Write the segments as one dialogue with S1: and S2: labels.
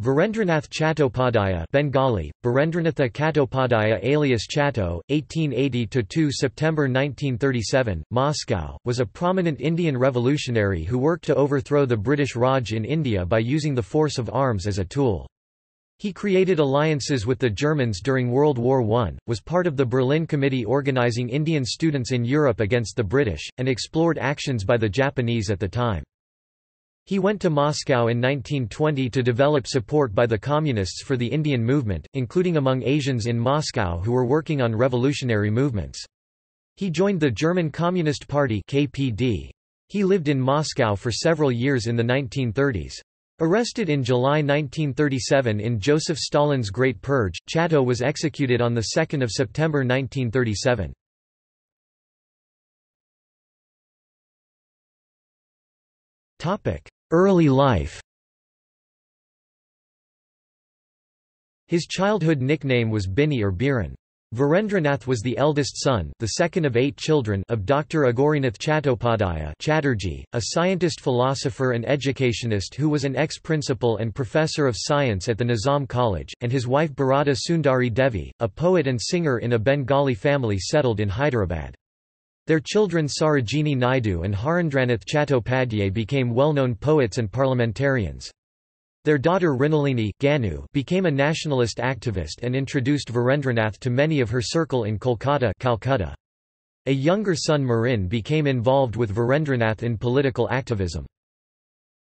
S1: Virendranath Chattopadhyaya Bengali, Virendranatha Chattopadhyaya alias Chatto, 1880–2 September 1937, Moscow, was a prominent Indian revolutionary who worked to overthrow the British Raj in India by using the force of arms as a tool. He created alliances with the Germans during World War I, was part of the Berlin Committee organizing Indian students in Europe against the British, and explored actions by the Japanese at the time. He went to Moscow in 1920 to develop support by the Communists for the Indian movement, including among Asians in Moscow who were working on revolutionary movements. He joined the German Communist Party KPD. He lived in Moscow for several years in the 1930s. Arrested in July 1937 in Joseph Stalin's Great Purge, Chatto was executed on 2 September 1937. Early life His childhood nickname was Binny or Biran. Virendranath was the eldest son the second of eight children of Dr. Aghorenath Chattopadhyaya Chatterjee, a scientist philosopher and educationist who was an ex-principal and professor of science at the Nizam College, and his wife Bharata Sundari Devi, a poet and singer in a Bengali family settled in Hyderabad. Their children Sarojini Naidu and Harendranath Chattopadhyay became well-known poets and parliamentarians. Their daughter Mrinalini Ganu became a nationalist activist and introduced Virendranath to many of her circle in Kolkata Calcutta. A younger son Marin became involved with Virendranath in political activism.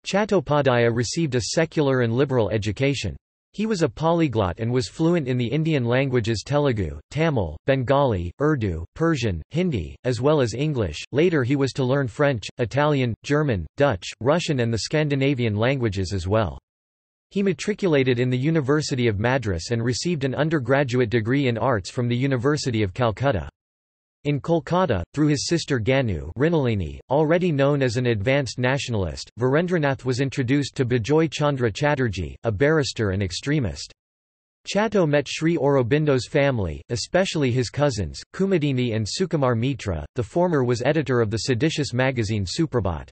S1: Chattopadhyaya received a secular and liberal education. He was a polyglot and was fluent in the Indian languages Telugu, Tamil, Bengali, Urdu, Persian, Hindi, as well as English. Later he was to learn French, Italian, German, Dutch, Russian and the Scandinavian languages as well. He matriculated in the University of Madras and received an undergraduate degree in arts from the University of Calcutta. In Kolkata, through his sister Ganu Mrinalini, already known as an advanced nationalist, Virendranath was introduced to Bijoy Chandra Chatterjee, a barrister and extremist. Chatto met Sri Aurobindo's family, especially his cousins, Kumudini and Sukumar Mitra, the former was editor of the seditious magazine Suprabhat.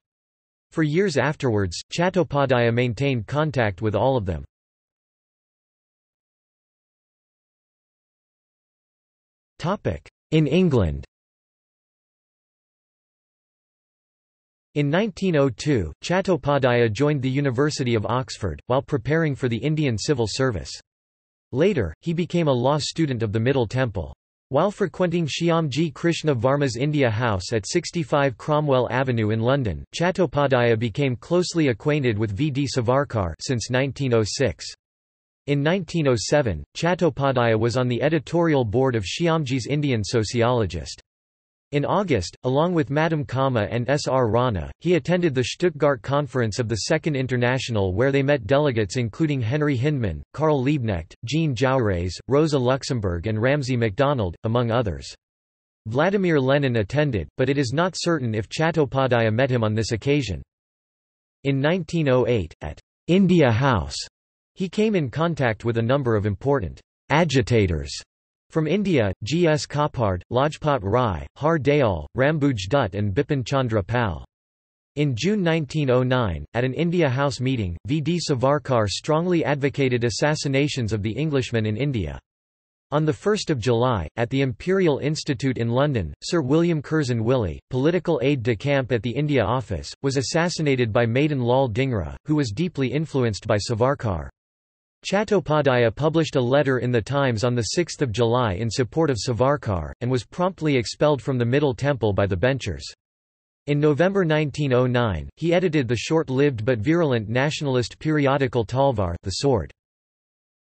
S1: For years afterwards, Chattopadhyaya maintained contact with all of them. In England In 1902, Chattopadhyaya joined the University of Oxford, while preparing for the Indian Civil Service. Later, he became a law student of the Middle Temple. While frequenting Shyamji Krishna Varma's India House at 65 Cromwell Avenue in London, Chattopadhyaya became closely acquainted with V. D. Savarkar since 1906. In 1907, Chattopadhyaya was on the editorial board of Shyamji's Indian Sociologist. In August, along with Madame Cama and S. R. Rana, he attended the Stuttgart Conference of the Second International where they met delegates including Henry Hyndman, Karl Liebknecht, Jean Jaurès, Rosa Luxemburg and Ramsay MacDonald, among others. Vladimir Lenin attended, but it is not certain if Chattopadhyaya met him on this occasion. In 1908, at India House, he came in contact with a number of important agitators from India, G. S. Khaparde, Lajpat Rai, Har Dayal, Rambhuj Dutt and Bipin Chandra Pal. In June 1909, at an India House meeting, V. D. Savarkar strongly advocated assassinations of the Englishmen in India. On 1 July, at the Imperial Institute in London, Sir William Curzon Wyllie, political aide-de-camp at the India Office, was assassinated by Madan Lal Dhingra, who was deeply influenced by Savarkar. Chattopadhyaya published a letter in the Times on 6 July in support of Savarkar, and was promptly expelled from the Middle Temple by the benchers. In November 1909, he edited the short-lived but virulent nationalist periodical Talvar the Sword.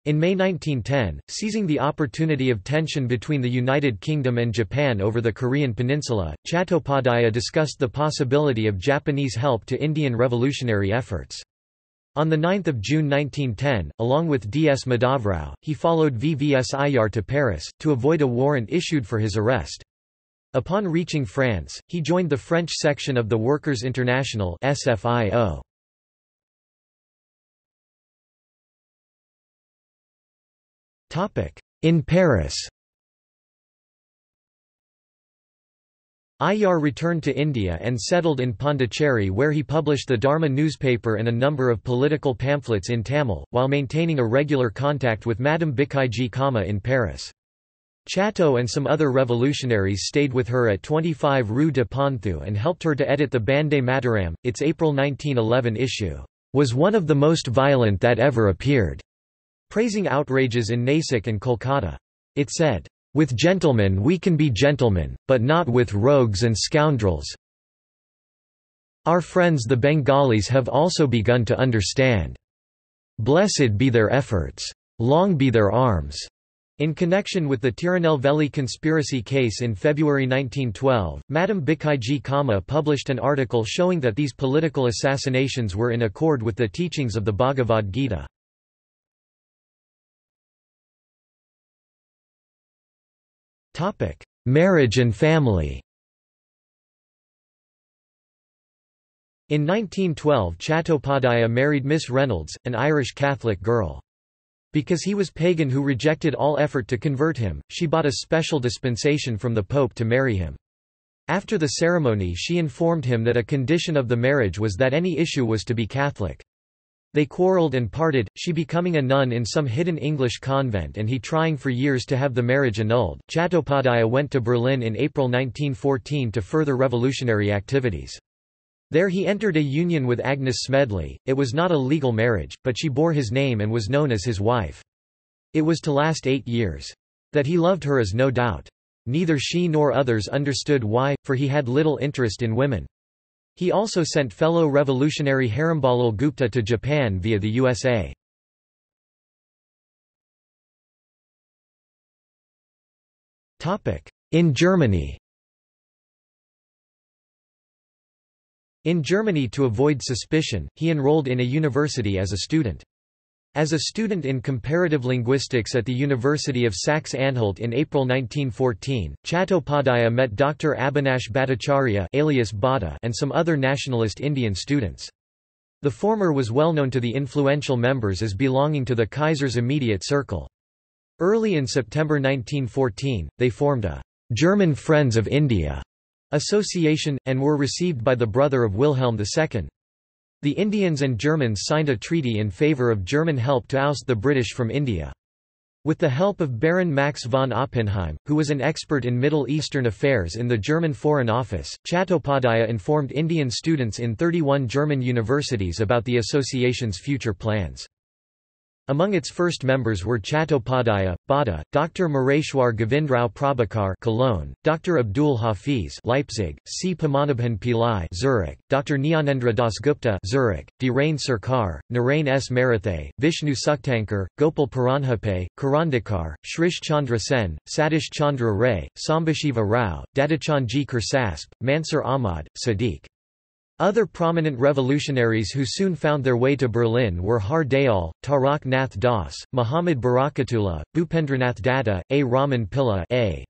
S1: In May 1910, seizing the opportunity of tension between the United Kingdom and Japan over the Korean peninsula, Chattopadhyaya discussed the possibility of Japanese help to Indian revolutionary efforts. On 9 June 1910, along with D. S. Madhavrao, he followed VVS Iyar to Paris, to avoid a warrant issued for his arrest. Upon reaching France, he joined the French section of the Workers' International SFIO. In Paris Iyar returned to India and settled in Pondicherry where he published the Dharma newspaper and a number of political pamphlets in Tamil, while maintaining a regular contact with Madame Bhikaiji Cama in Paris. Chatto and some other revolutionaries stayed with her at 25 Rue de Ponthieu and helped her to edit the Bande Mataram. Its April 1911 issue was one of the most violent that ever appeared, praising outrages in Nasik and Kolkata. It said, with gentlemen we can be gentlemen, but not with rogues and scoundrels. Our friends the Bengalis have also begun to understand. Blessed be their efforts. Long be their arms. In connection with the Tirunelveli conspiracy case in February 1912, Madame Bhikaiji Cama published an article showing that these political assassinations were in accord with the teachings of the Bhagavad Gita. Marriage and family In 1912 Chattopadhyaya married Miss Reynolds, an Irish Catholic girl. Because he was pagan who rejected all effort to convert him, she bought a special dispensation from the Pope to marry him. After the ceremony she informed him that a condition of the marriage was that any issue was to be Catholic. They quarreled and parted, she becoming a nun in some hidden English convent and he trying for years to have the marriage annulled. Chattopadhyaya went to Berlin in April 1914 to further revolutionary activities. There he entered a union with Agnes Smedley, it was not a legal marriage, but she bore his name and was known as his wife. It was to last eight years. That he loved her is no doubt. Neither she nor others understood why, for he had little interest in women. He also sent fellow revolutionary Heramba Lal Gupta to Japan via the USA. In Germany In Germany to avoid suspicion, he enrolled in a university as a student. As a student in comparative linguistics at the University of Saxe-Anhalt in April 1914, Chattopadhyaya met Dr. Abhinash Bhattacharya alias Bhatta and some other nationalist Indian students. The former was well known to the influential members as belonging to the Kaiser's immediate circle. Early in September 1914, they formed a German Friends of India association, and were received by the brother of Wilhelm II. The Indians and Germans signed a treaty in favour of German help to oust the British from India. With the help of Baron Max von Oppenheim, who was an expert in Middle Eastern affairs in the German Foreign Office, Chattopadhyaya informed Indian students in 31 German universities about the association's future plans. Among its first members were Chattopadhyaya, Bhatta, Dr. Mareshwar Govindrao Prabhakar Cologne, Dr. Abdul Hafiz Leipzig, C. Padmanabhan Pillai Zurich, Dr. Nyanendra Dasgupta Zurich, Dhirain Sarkar, Narain S. Marathe, Vishnu Sukhtankar, Gopal Paranjape, Karandikar, Shrish Chandra Sen, Satish Chandra Ray, Sambashiva Rao, Dadachanji Kersasp, Mansur Ahmad, Sadiq other prominent revolutionaries who soon found their way to Berlin were Har Dayal, Tarak Nath Das, Muhammad Barakatullah, Bhupendranath Datta, A. Raman Pilla A.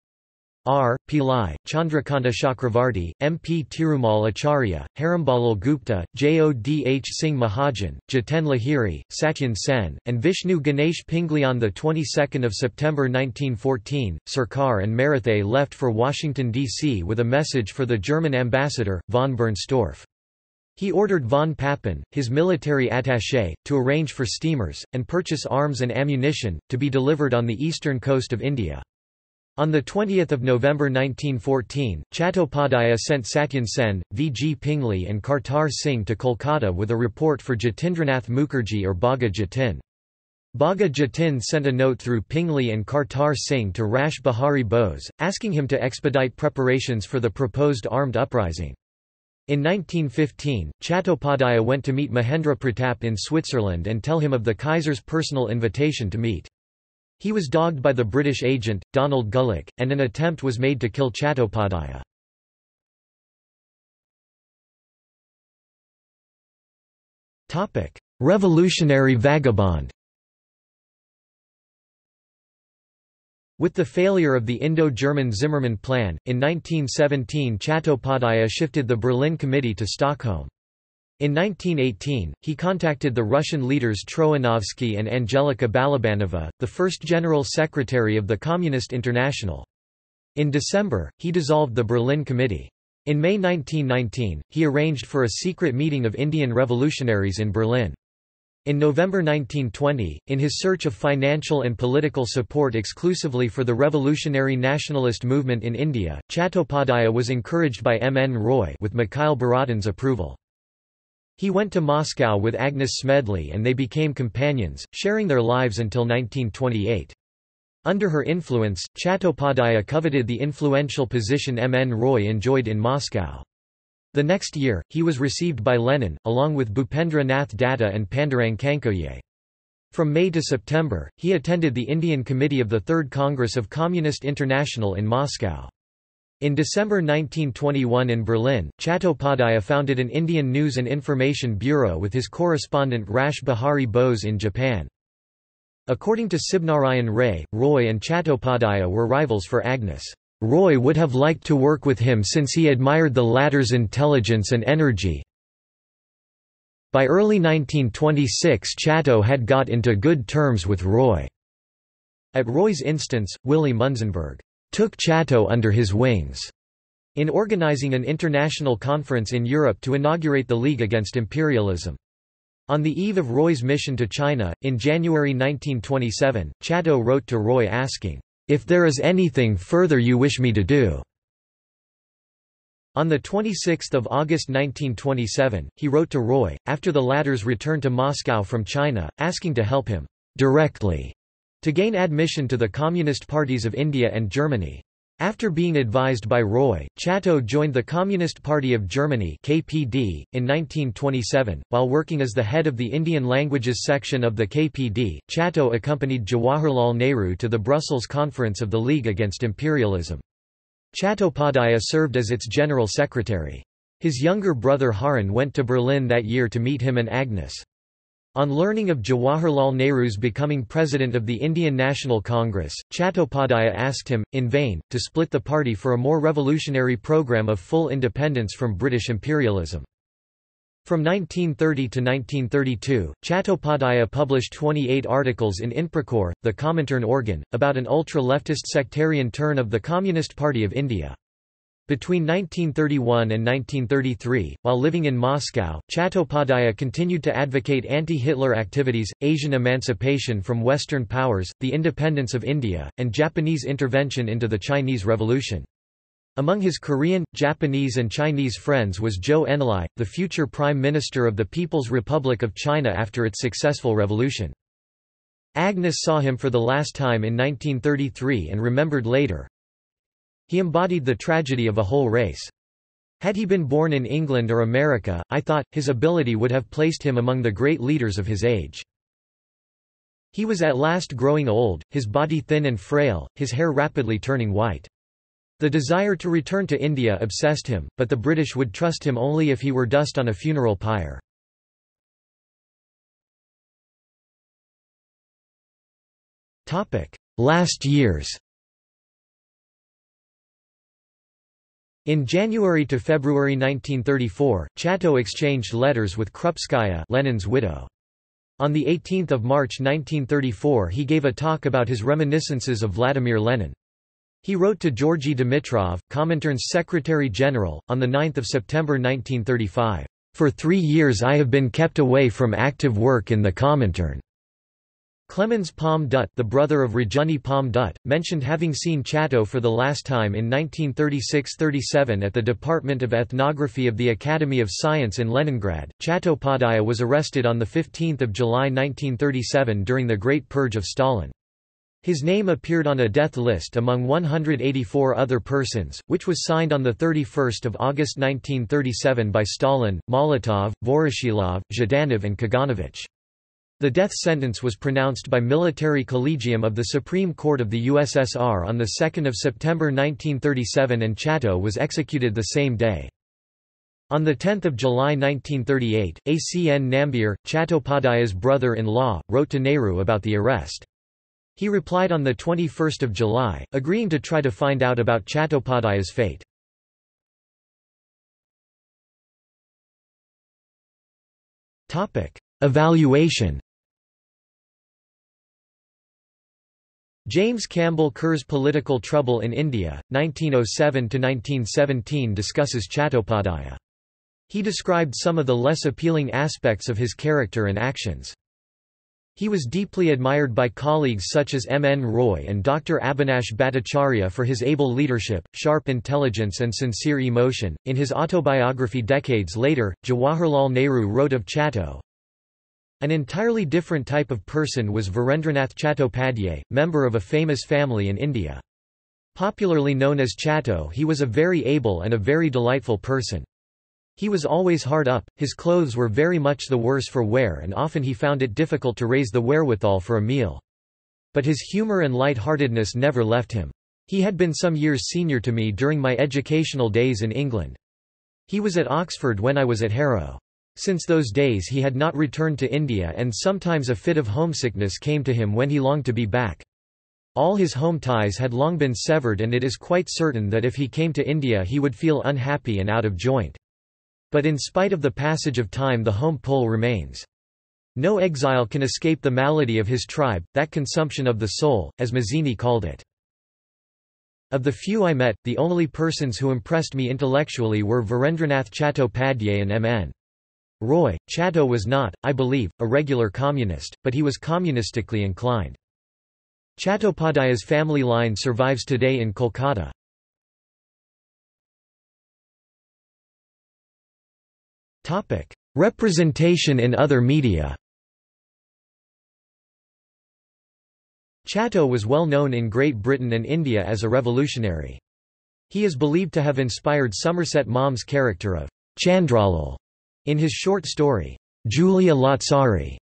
S1: R. Pillai, Chandrakanta Chakravarti, M. P. Tirumal Acharya, Heramba Lal Gupta, Jodh Singh Mahajan, Jiten Lahiri, Satyan Sen, and Vishnu Ganesh Pingley on the 22nd of September 1914. Sarkar and Marathe left for Washington, D.C. with a message for the German ambassador, von Bernstorff. He ordered von Papen, his military attaché, to arrange for steamers, and purchase arms and ammunition, to be delivered on the eastern coast of India. On 20 November 1914, Chattopadhyaya sent Satyan Sen, V. G. Pingley and Kartar Singh to Kolkata with a report for Jatindranath Mukherjee or Bagha Jatin. Bagha Jatin sent a note through Pingley and Kartar Singh to Rash Bihari Bose, asking him to expedite preparations for the proposed armed uprising. In 1915, Chattopadhyaya went to meet Mahendra Pratap in Switzerland and tell him of the Kaiser's personal invitation to meet. He was dogged by the British agent, Donald Gullick, and an attempt was made to kill Chattopadhyaya. Revolutionary vagabond With the failure of the Indo-German Zimmermann Plan, in 1917 Chattopadhyaya shifted the Berlin Committee to Stockholm. In 1918, he contacted the Russian leaders Troianovsky and Angelika Balabanova, the first general secretary of the Communist International. In December, he dissolved the Berlin Committee. In May 1919, he arranged for a secret meeting of Indian revolutionaries in Berlin. In November 1920, in his search of financial and political support exclusively for the revolutionary nationalist movement in India, Chattopadhyaya was encouraged by M. N. Roy with Mikhail Borodin's approval. He went to Moscow with Agnes Smedley and they became companions, sharing their lives until 1928. Under her influence, Chattopadhyaya coveted the influential position M. N. Roy enjoyed in Moscow. The next year, he was received by Lenin, along with Bhupendra Nath Datta and Pandurang Khankhoje. From May to September, he attended the Indian Committee of the Third Congress of Communist International in Moscow. In December 1921 in Berlin, Chattopadhyaya founded an Indian News and Information Bureau with his correspondent Rash Bihari Bose in Japan. According to Sibnarayan Ray, Roy and Chattopadhyaya were rivals for Agnes. Roy would have liked to work with him since he admired the latter's intelligence and energy. By early 1926 Chatto had got into good terms with Roy. At Roy's instance, Willy Munzenberg took Chatto under his wings in organizing an international conference in Europe to inaugurate the League Against Imperialism. On the eve of Roy's mission to China, in January 1927, Chatto wrote to Roy asking, if there is anything further you wish me to do." On 26 August 1927, he wrote to Roy, after the latter's return to Moscow from China, asking to help him «directly» to gain admission to the Communist parties of India and Germany. After being advised by Roy, Chatto joined the Communist Party of Germany (KPD) in 1927. While working as the head of the Indian languages section of the KPD, Chatto accompanied Jawaharlal Nehru to the Brussels Conference of the League Against Imperialism. Chattopadhyaya served as its general secretary. His younger brother Haran went to Berlin that year to meet him and Agnes. On learning of Jawaharlal Nehru's becoming president of the Indian National Congress, Chattopadhyaya asked him, in vain, to split the party for a more revolutionary program of full independence from British imperialism. From 1930 to 1932, Chattopadhyaya published 28 articles in Inprecor, the Comintern organ, about an ultra-leftist sectarian turn of the Communist Party of India. Between 1931 and 1933, while living in Moscow, Chattopadhyaya continued to advocate anti-Hitler activities, Asian emancipation from Western powers, the independence of India, and Japanese intervention into the Chinese Revolution. Among his Korean, Japanese and Chinese friends was Zhou Enlai, the future Prime Minister of the People's Republic of China after its successful revolution. Agnes saw him for the last time in 1933 and remembered later, he embodied the tragedy of a whole race. Had he been born in England or America, I thought, his ability would have placed him among the great leaders of his age. He was at last growing old, his body thin and frail, his hair rapidly turning white. The desire to return to India obsessed him, but the British would trust him only if he were dust on a funeral pyre. Last years In January to February 1934, Chatto exchanged letters with Krupskaya Lenin's widow. On 18 March 1934 he gave a talk about his reminiscences of Vladimir Lenin. He wrote to Georgy Dimitrov, Comintern's Secretary-General, on 9 September 1935, "...for three years I have been kept away from active work in the Comintern." Clemens Palme Dutt the brother of Rajani Palme Dutt, mentioned having seen Chatto for the last time in 1936–37 at the Department of Ethnography of the Academy of Science in Leningrad. Chattopadhyaya was arrested on 15 July 1937 during the Great Purge of Stalin. His name appeared on a death list among 184 other persons, which was signed on 31 August 1937 by Stalin, Molotov, Voroshilov, Zhdanov and Kaganovich. The death sentence was pronounced by Military Collegium of the Supreme Court of the USSR on 2 September 1937 and Chatto was executed the same day. On 10 July 1938, A. C. N. Nambiar, Chattopadhyaya's brother-in-law, wrote to Nehru about the arrest. He replied on 21 July, agreeing to try to find out about Chattopadhyaya's fate. Evaluation James Campbell Kerr's Political Trouble in India, 1907–1917 discusses Chattopadhyaya. He described some of the less appealing aspects of his character and actions. He was deeply admired by colleagues such as M. N. Roy and Dr. Abhinash Bhattacharya for his able leadership, sharp intelligence and sincere emotion. In his autobiography decades later, Jawaharlal Nehru wrote of Chatto, an entirely different type of person was Virendranath Chattopadhyay, member of a famous family in India. Popularly known as Chatto he was a very able and a very delightful person. He was always hard up, his clothes were very much the worse for wear and often he found it difficult to raise the wherewithal for a meal. But his humor and light-heartedness never left him. He had been some years senior to me during my educational days in England. He was at Oxford when I was at Harrow. Since those days he had not returned to India and sometimes a fit of homesickness came to him when he longed to be back. All his home ties had long been severed and it is quite certain that if he came to India he would feel unhappy and out of joint. But in spite of the passage of time the home pull remains. No exile can escape the malady of his tribe, that consumption of the soul, as Mazzini called it. Of the few I met, the only persons who impressed me intellectually were Virendranath Chattopadhyay and M.N. Roy, Chatto was not, I believe, a regular communist, but he was communistically inclined. Chattopadhyay's family line survives today in Kolkata. Representation in other media Chatto was well known in Great Britain and India as a revolutionary. He is believed to have inspired Somerset Maugham's character of Chandralal in his short story, Giulia Lazzari,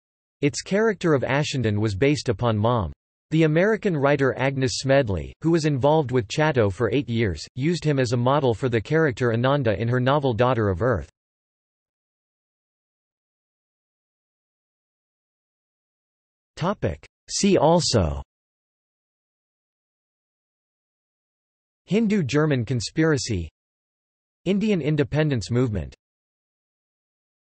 S1: its character of Ashenden was based upon Maugham. The American writer Agnes Smedley, who was involved with Chatto for eight years, used him as a model for the character Ananda in her novel Daughter of Earth. See also Hindu-German conspiracy Indian independence movement